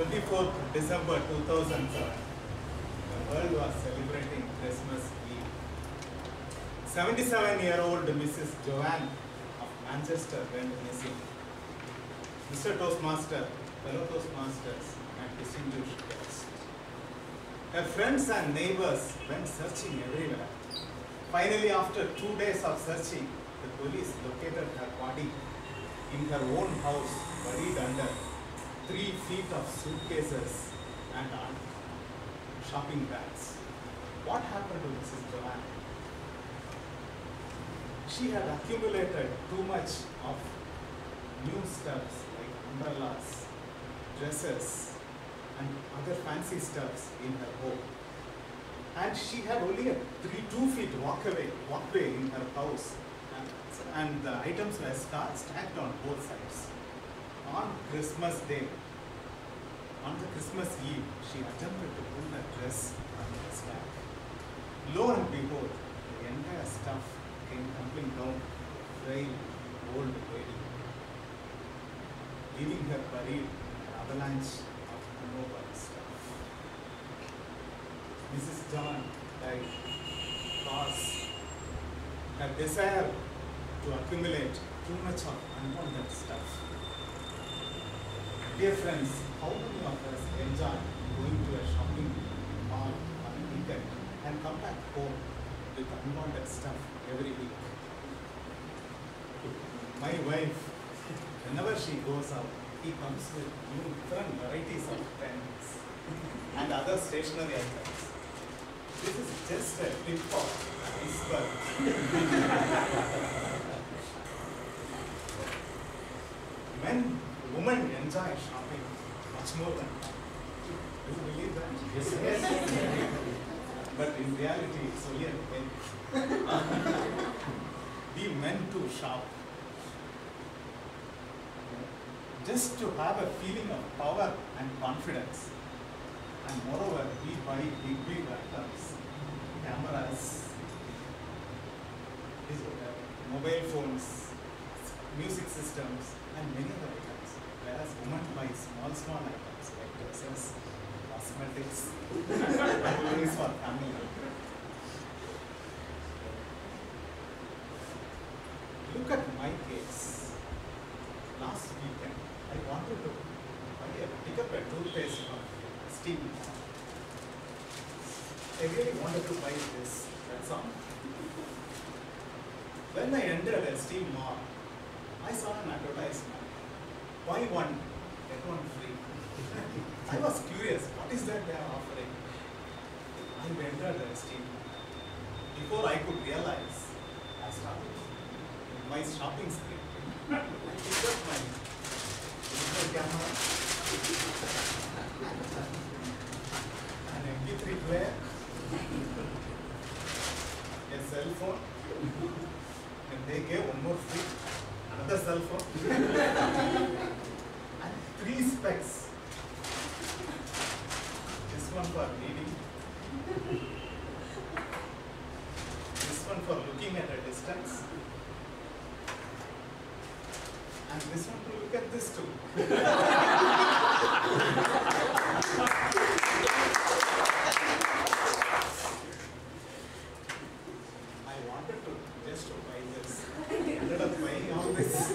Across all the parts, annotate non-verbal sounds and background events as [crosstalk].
24th December 2007, the world was celebrating Christmas Eve. 77-year-old Mrs. Joanne of Manchester went missing. Mr. Toastmaster, fellow Toastmasters, and distinguished guests. Her friends and neighbors went searching everywhere. Finally, after two days of searching, the police located her body in her own house, three feet of suitcases and shopping bags. What happened to Mrs. Joanne? She had accumulated too much of new stuffs like umbrellas, dresses, and other fancy stuffs in her home. And she had only a three, two feet walkway, walkway in her house, and, and the items were sta- stacked on both sides. On Christmas Day, on the Christmas Eve, she attempted to pull the dress from the stack. Lo and behold, the entire stuff came tumbling down, frail, old lady, leaving her buried in an avalanche of immobile stuff. Mrs. John died because her desire to accumulate too much of unwanted stuff. Dear friends, how many of us enjoy going to a shopping mall on a weekend and come back home with unwanted stuff every week? My wife, whenever she goes out, he comes with new different varieties of pens and other stationery items. This is just a tip of iceberg. [laughs] enjoy shopping much more than men. Do you believe that? Yes, yes. [laughs] But in reality, it's only a men. [laughs] we meant to shop. Just to have a feeling of power and confidence. And moreover, we buy big, big items, cameras, uh, mobile phones, music systems, and many other items. Whereas women buy small, small items like dresses, cosmetics, things for family. Look at my case. Last weekend, I wanted to buy a, pick up a toothpaste from Steam. I really wanted to buy this, that's all. When I entered a Steam mall, I saw an advertisement. Buy one, get one free. [laughs] I was curious, what is that they are offering? I entered the mall. Before I could realize, I started my shopping spree. I picked up my camera, an MP3 player, a cell phone, and they gave one more free, another cell phone, [laughs] three specs. This one for reading, this one for looking at a distance, and this one to look at this too. [laughs] I wanted to just to buy this. Ended up buying all this.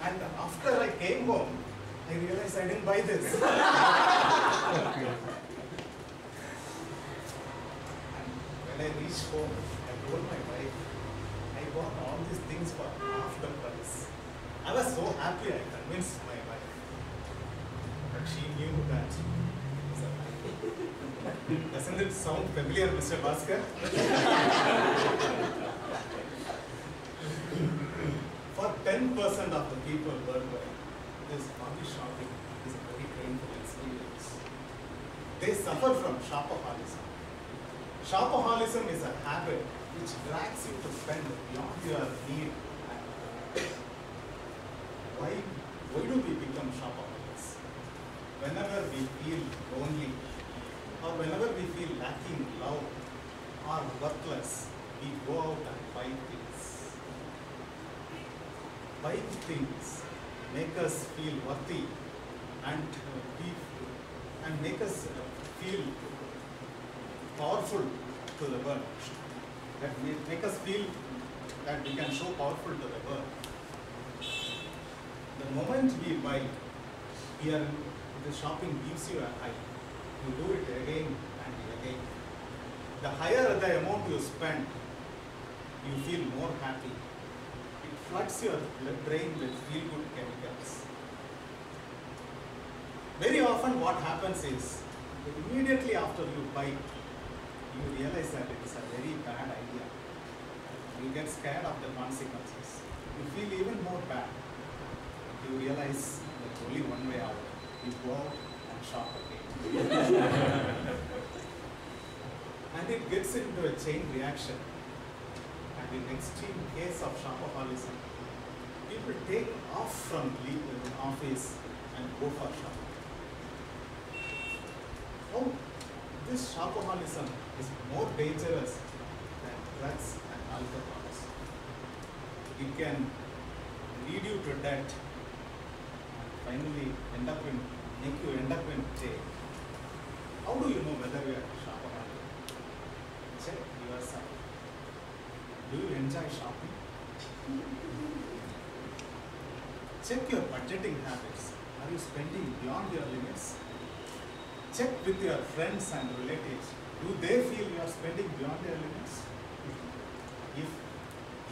And after I came home, I realized I And when I reached home, I told my wife, I bought all these things for half the price. I was so happy I convinced my wife. But she knew that. Doesn't it sound familiar, Mr. Bhaskar? For 10% of the people worldwide, this hobby shopping is a very painful experience. They suffer from shopaholism. Shopaholism is a habit which drags you to spend beyond your need. Why, why do we become shopaholics? Whenever we feel lonely, or whenever we feel lacking love or worthless, we go out and buy things. Buying things make us feel worthy and and make us feel powerful to the world. That make us feel that we can show powerful to the world. The moment we buy, here the shopping gives you a high. You do it again and again. The higher the amount you spend, you feel more happy. It floods your brain with feel good chemicals. Very often what happens is immediately after you buy, you realize that it is a very bad idea. You get scared of the consequences. You feel even more bad. You realize there's only one way out. You go out and shop again. [laughs] and it gets into a chain reaction. And in extreme case of shopaholism, people take off from leave office and go for shopping. How this shopaholism is more dangerous than drugs and alcohols. It can lead you to debt and finally end up in make you end up in jail. How do you know whether you are shopaholic? Check yourself. Do you enjoy shopping? Check your budgeting habits. Are you spending beyond your limits? Check with your friends and relatives. Do they feel you are spending beyond their limits? If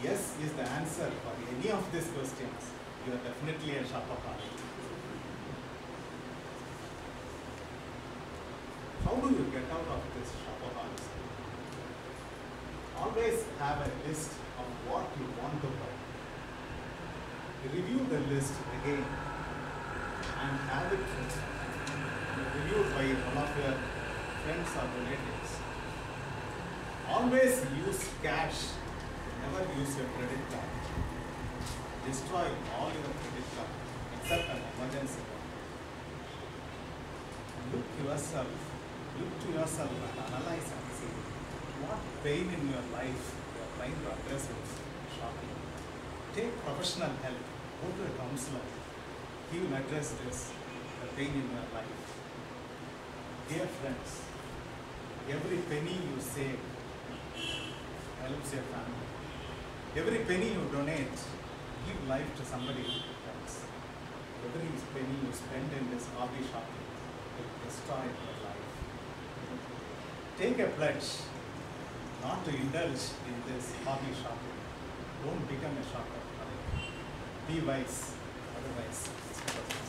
yes is the answer for any of these questions, you are definitely a shopaholic. How do you get out of this shopaholism? Always have a list of what you want to buy. Review the list again and have it reviewed by one of your friends or relatives. Always use cash, never use your credit card. Destroy all your credit card except an emergency one. Look yourself, look to yourself and analyze and see what pain in your life you are trying to address with shopping. Take professional help, go to a counselor. He will address this, the pain in your life. Dear friends, every penny you save helps your family. Every penny you donate, give life to somebody else. Every penny you spend in this hobby shopping will destroy your life. Take a pledge not to indulge in this hobby shopping. Don't become a shopper. Be wise, otherwise